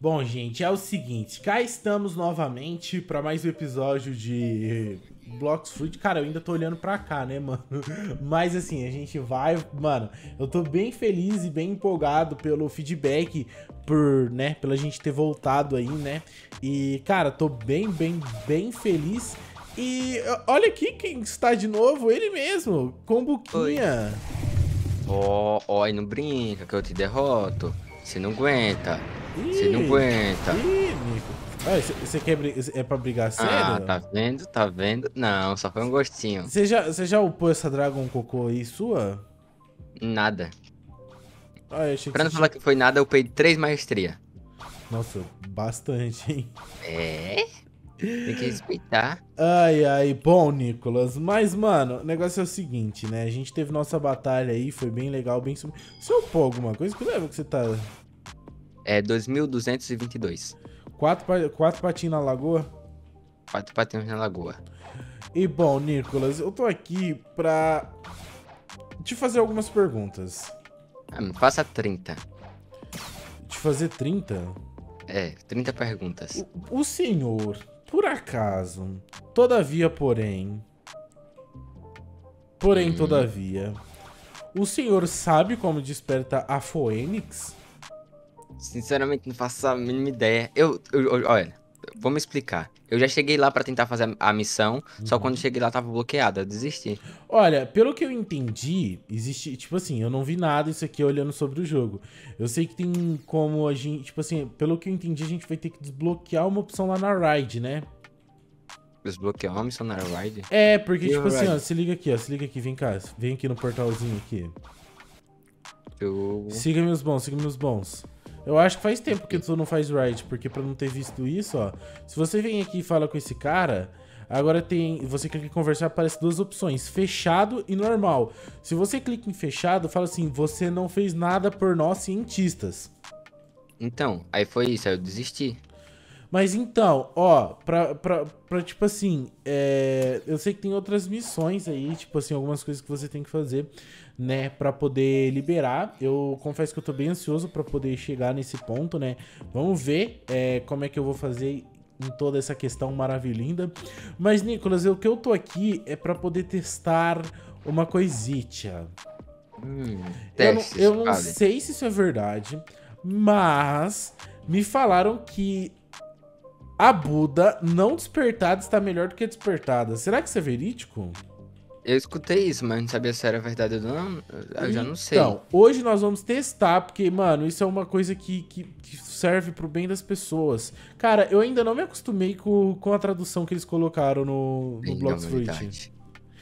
Bom, gente, é o seguinte, cá estamos novamente para mais um episódio de Blocks Fruit. Cara, eu ainda tô olhando pra cá, né, mano? Mas assim, a gente vai. Mano, eu tô bem feliz e bem empolgado pelo feedback, por, né, pela gente ter voltado aí, né? E, cara, tô bem, bem, bem feliz. E olha aqui quem está de novo, ele mesmo, com Buquinha. Ó, oh, oh, não brinca que eu te derroto. Você não aguenta. Você não aguenta. Ih, Nico. Você quer é pra brigar sério? Ah, tá vendo? Tá vendo? Não, só foi um gostinho. Você já, você já upou essa Dragon Cocô aí sua? Nada. Ah, eu achei pra não falar que foi nada, eu upei três maestria. Nossa, bastante, hein? É? Tem que respeitar. Ai, ai. Bom, Nicolas. Mas, mano, o negócio é o seguinte, né? A gente teve nossa batalha aí, foi bem legal, bem... Você upou alguma coisa? Que leva que você tá... É 2.222. Quatro, quatro patinhos na lagoa? Quatro patinhos na lagoa. E, bom, Nicolas, eu tô aqui pra te fazer algumas perguntas. Ah, faça 30. Te fazer 30? É, 30 perguntas. O, o senhor por acaso, todavia, porém. Porém, hum. todavia. O senhor sabe como desperta a Fênix? Sinceramente, não faço a mínima ideia. Eu, eu, eu olha, vou me explicar. Eu já cheguei lá para tentar fazer a missão, uhum. só quando cheguei lá tava bloqueada, desisti. Olha, pelo que eu entendi, existe, tipo assim, eu não vi nada isso aqui olhando sobre o jogo. Eu sei que tem como a gente, tipo assim, pelo que eu entendi, a gente vai ter que desbloquear uma opção lá na ride, né? Desbloquear uma missão na ride? É, porque, e tipo assim, ride? ó, se liga aqui, ó, se liga aqui, vem cá, vem aqui no portalzinho aqui. Eu... Siga meus bons, siga meus bons. Eu acho que faz tempo que tu não faz ride, porque pra não ter visto isso, ó. Se você vem aqui e fala com esse cara, agora tem. Você clica em conversar, aparece duas opções: fechado e normal. Se você clica em fechado, fala assim: você não fez nada por nós cientistas. Então, aí foi isso, aí eu desisti. Mas então, ó, pra, pra, pra tipo assim, é, eu sei que tem outras missões aí, tipo assim, algumas coisas que você tem que fazer, né, pra poder liberar. Eu confesso que eu tô bem ansioso pra poder chegar nesse ponto, né. Vamos ver é, como é que eu vou fazer em toda essa questão maravilhinda. Mas, Nicolas, o que eu tô aqui é pra poder testar uma coisita. Hum, eu não, eu não sei se isso é verdade, mas me falaram que a Buda não despertada está melhor do que despertada. Será que isso é verídico? Eu escutei isso, mas não sabia se era verdade ou não. Eu já não sei. Então, hoje nós vamos testar, porque, mano, isso é uma coisa que, que, que serve pro bem das pessoas. Cara, eu ainda não me acostumei com, com a tradução que eles colocaram no, no Bloxfruit.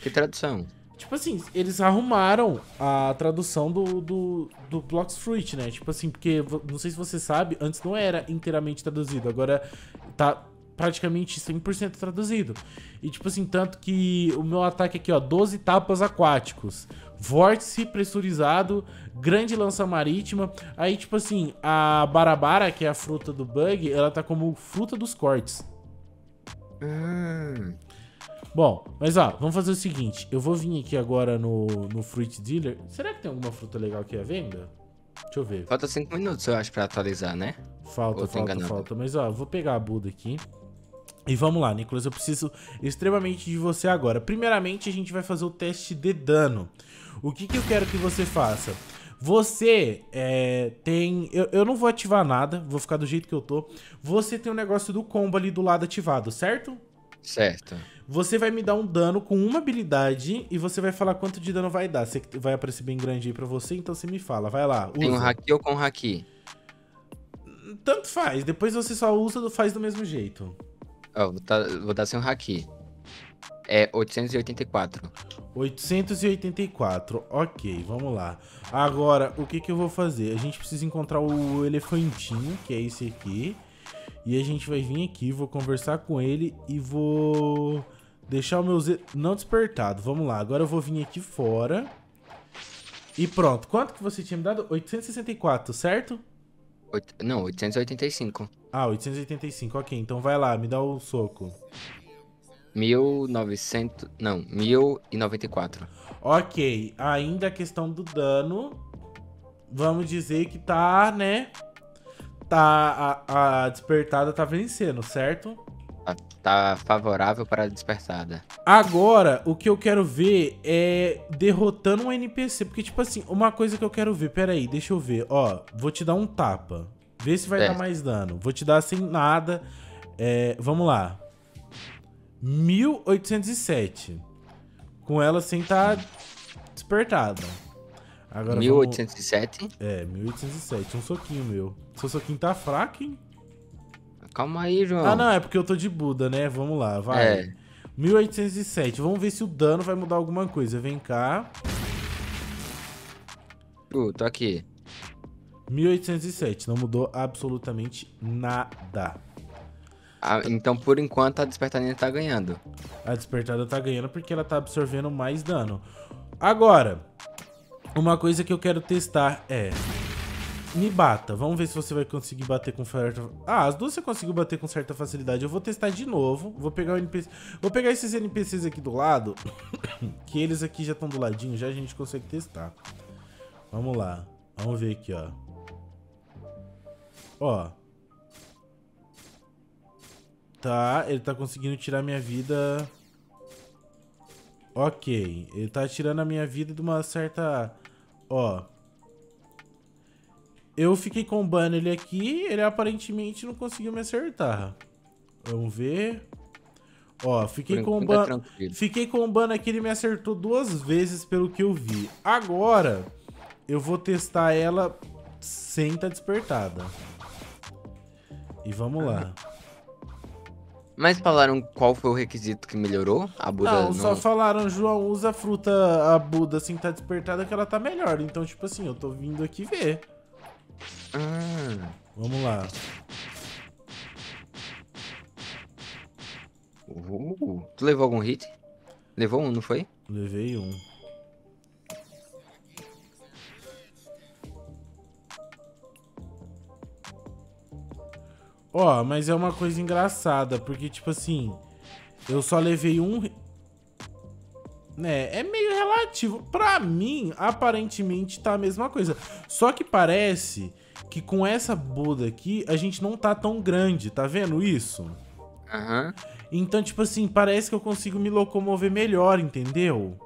Que tradução? Tipo assim, eles arrumaram a tradução do, do, do Blocks Fruit, né? Tipo assim, porque, não sei se você sabe, antes não era inteiramente traduzido, agora tá praticamente 100% traduzido. E tipo assim, tanto que o meu ataque aqui, ó, 12 tapas aquáticos, vórtice pressurizado, grande lança marítima. Aí, tipo assim, a barabara, que é a fruta do bug, ela tá como fruta dos cortes. Hum. Bom, mas ó, vamos fazer o seguinte. Eu vou vir aqui agora no, no Fruit Dealer. Será que tem alguma fruta legal aqui à venda? Deixa eu ver. Falta 5 minutos, eu acho, pra atualizar, né? Falta, falta, falta. Mas ó, eu vou pegar a Buda aqui. E vamos lá, Nicolas, eu preciso extremamente de você agora. Primeiramente, a gente vai fazer o teste de dano. O que, que eu quero que você faça? Você é, tem... Eu, eu não vou ativar nada, vou ficar do jeito que eu tô. Você tem o um negócio do combo ali do lado ativado, certo? Certo. Você vai me dar um dano com uma habilidade e você vai falar quanto de dano vai dar. Você vai aparecer bem grande aí pra você, então você me fala. Vai lá. Usa. Tem um haki ou com haki? Tanto faz. Depois você só usa, faz do mesmo jeito. Oh, vou, dar, vou dar sem um haki. É 884. 884, ok, vamos lá. Agora, o que que eu vou fazer? A gente precisa encontrar o elefantinho, que é esse aqui. E a gente vai vir aqui, vou conversar com ele e vou deixar o meu Z não despertado. Vamos lá, agora eu vou vir aqui fora. E pronto. Quanto que você tinha me dado? 864, certo? Oito... Não, 885. Ah, 885, ok. Então vai lá, me dá o soco. 1900... Não, 1094. Ok, ainda a questão do dano... Vamos dizer que tá, né? Tá, a, a despertada tá vencendo, certo? Tá, tá favorável para a despertada. Agora, o que eu quero ver é derrotando um NPC. Porque, tipo assim, uma coisa que eu quero ver. Pera aí, deixa eu ver. Ó, vou te dar um tapa. Vê se vai É. dar mais dano. Vou te dar sem nada. É, vamos lá. 1807. Com ela sem estar despertada. Agora vamos- 1807. É, 1807. Um soquinho meu. Seu soquinho tá fraco, hein? Calma aí, João. Ah, não, é porque eu tô de Buda, né? Vamos lá, vai. É. 1807. Vamos ver se o dano vai mudar alguma coisa. Vem cá. Uh, tô aqui. 1807. Não mudou absolutamente nada. Ah, então, por enquanto, a despertadinha tá ganhando. A despertada tá ganhando porque ela tá absorvendo mais dano. Agora, uma coisa que eu quero testar é... Me bata. Vamos ver se você vai conseguir bater com certa... Ah, as duas você conseguiu bater com certa facilidade. Eu vou testar de novo. Vou pegar o NPC... Vou pegar esses NPCs aqui do lado. que eles aqui já estão do ladinho. Já a gente consegue testar. Vamos lá. Vamos ver aqui, ó. Ó. Tá, ele tá conseguindo tirar minha vida. Ok, ele tá tirando a minha vida de uma certa. Ó. Eu fiquei combando ele aqui, ele aparentemente não conseguiu me acertar. Vamos ver. Ó, fiquei combando. é tranquilo. Fiquei combando aqui, ele me acertou duas vezes pelo que eu vi. Agora, eu vou testar ela sem estar despertada. E vamos lá. Mas falaram qual foi o requisito que melhorou? A Buda Não, não... só falaram, João, usa a fruta, a Buda, assim, tá despertada que ela tá melhor. Então, tipo assim, eu tô vindo aqui ver. Ah, Vamos lá. uh, tu levou algum hit? Levou um, não foi? Levei um. Ó, mas é uma coisa engraçada, porque, tipo assim, eu só levei um. Né, é meio relativo. Pra mim, aparentemente tá a mesma coisa. Só que parece que com essa Buda aqui, a gente não tá tão grande, tá vendo isso? Aham. Então, tipo assim, parece que eu consigo me locomover melhor, entendeu?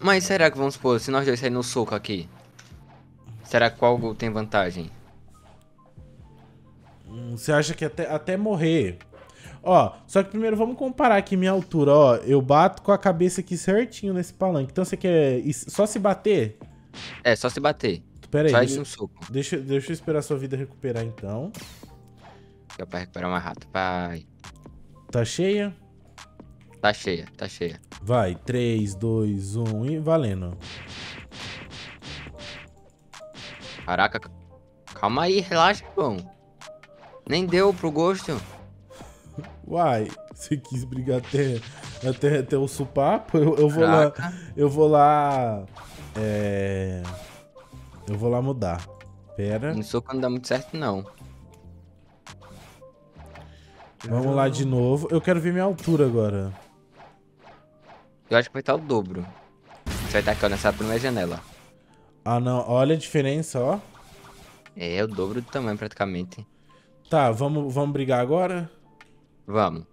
Mas será que, vamos supor, se nós dois sairmos no soco aqui, será que qual tem vantagem? Você acha que até, até morrer. Ó, só que primeiro vamos comparar aqui minha altura, ó. Eu bato com a cabeça aqui certinho nesse palanque. Então você quer só se bater? É, só se bater. Pera aí, Sai deixa, no soco. deixa, deixa eu esperar sua vida recuperar então. É pra recuperar mais rápido. Vai. Tá cheia? Tá cheia, tá cheia. Vai, 3, 2, 1 e valendo. Caraca. Calma aí, relaxa, João. Nem deu pro gosto. Uai, você quis brigar até, até, até o supapo? Eu, eu vou lá. Eu vou lá. É. Eu vou lá mudar. Pera. No soco não dá muito certo, não. Vamos lá de novo. Eu quero ver minha altura agora. Eu acho que vai estar o dobro. Você vai estar aqui, ó, nessa primeira janela. Ah, não. Olha a diferença, ó. É, o dobro do tamanho, praticamente. Tá, vamos, vamos brigar agora? Vamos.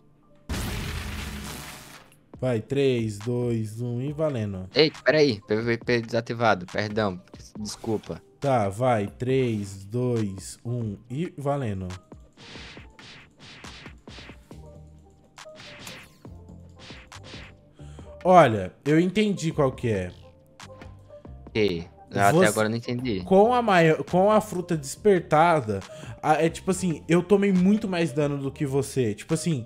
Vai, 3, 2, 1 e valendo. Ei, peraí. PVP desativado. Perdão. Desculpa. Tá, vai, 3, 2, 1 e valendo. Olha, eu entendi qual que é. Ok. Até Você- agora eu não entendi. Com a, maior, com a fruta despertada, a- é tipo assim, eu tomei muito mais dano do que você. Tipo assim,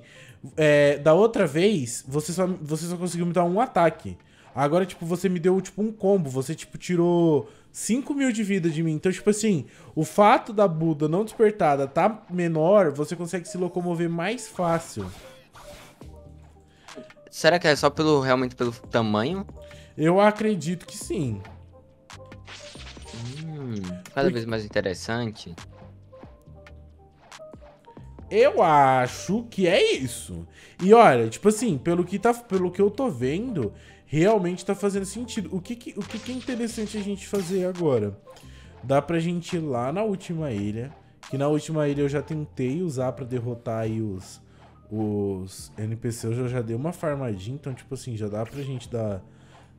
é, da outra vez, você só, você só conseguiu me dar um ataque. Agora, tipo, você me deu, tipo, um combo. Você, tipo, tirou 5 mil de vida de mim. Então, tipo assim, o fato da Buda não despertada tá menor, você consegue se locomover mais fácil. Será que é só pelo realmente pelo tamanho? Eu acredito que sim. Cada vez mais interessante. Eu acho que é isso. E olha, tipo assim, pelo que, tá, pelo que eu tô vendo, realmente tá fazendo sentido. O que, que- o que, que é interessante a gente fazer agora? Dá pra gente ir lá na última ilha, Que na última ilha eu já tentei usar pra derrotar aí os, os NPCs. Eu já dei uma farmadinha, então, tipo assim, já dá pra gente dar,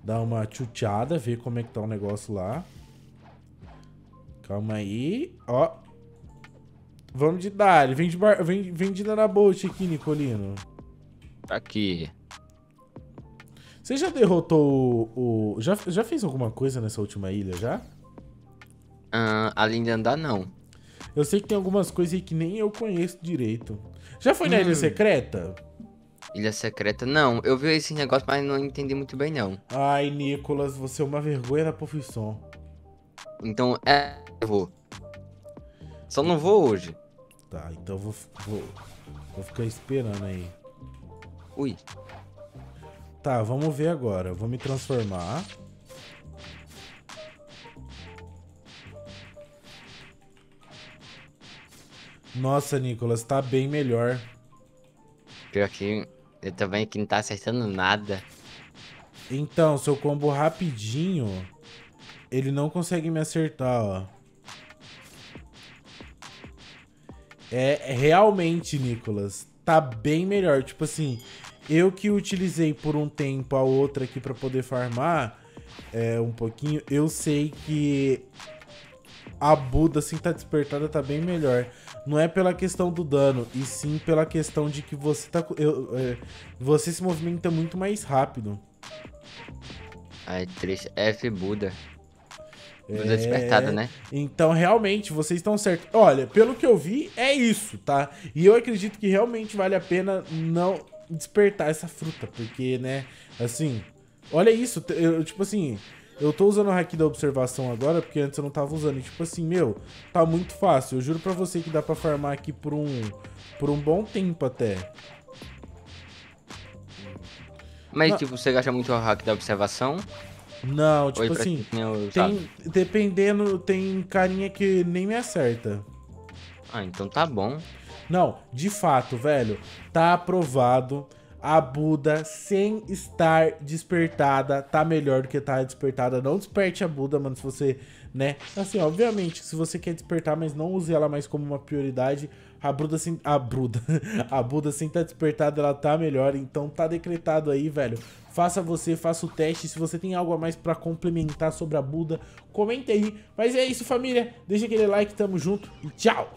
dar uma chuteada, ver como é que tá o negócio lá. Calma aí. Ó. Vamos de dar. Vem de, bar... vem, vem de Nanabolt aqui, Nicolino. Aqui. Você já derrotou o. o... Já, já fez alguma coisa nessa última ilha já? Uh, além de andar, não. Eu sei que tem algumas coisas aí que nem eu conheço direito. Já foi hum. na Ilha Secreta? Ilha Secreta? Não, eu vi esse negócio, mas não entendi muito bem, não. Ai, Nicolas, você é uma vergonha da profissão. Então, é, eu vou. Só não vou hoje. Tá, então vou, vou, vou ficar esperando aí. Ui. Tá, vamos ver agora. Eu vou me transformar. Nossa, Nicolas, tá bem melhor. Pior que eu também que não tá acertando nada. Então, seu combo rapidinho, ele não consegue me acertar, ó. É realmente, Nicolas, tá bem melhor. Tipo assim, eu que utilizei por um tempo a outra aqui para poder farmar é, um pouquinho, eu sei que a Buda, assim, tá despertada, tá bem melhor. Não é pela questão do dano, e sim pela questão de que você tá. Eu, é, você se movimenta muito mais rápido. Ai, triste. F Buda. Buda é... despertada, né? Então, realmente, vocês estão certos. Olha, pelo que eu vi, é isso, tá? E eu acredito que realmente vale a pena não despertar essa fruta, porque, né, assim, olha isso, eu, tipo assim, eu tô usando o hack da observação agora, porque antes eu não tava usando, e tipo assim, meu, tá muito fácil, eu juro pra você que dá pra farmar aqui por um, por um bom tempo até. Mas, não. tipo, você gasta muito o hack da observação? Não, tipo assim, tem, dependendo, tem carinha que nem me acerta. Ah, então tá bom. Não, de fato, velho, tá aprovado. A Buda, sem estar despertada, tá melhor do que tá despertada. Não desperte a Buda, mano, se você, né? Assim, obviamente, se você quer despertar, mas não use ela mais como uma prioridade, a Buda sem. A Buda. a Buda sem estar tá despertada, ela tá melhor. Então tá decretado aí, velho. Faça você, faça o teste. Se você tem algo a mais pra complementar sobre a Buda, comente aí. Mas é isso, família. Deixa aquele like, tamo junto e tchau!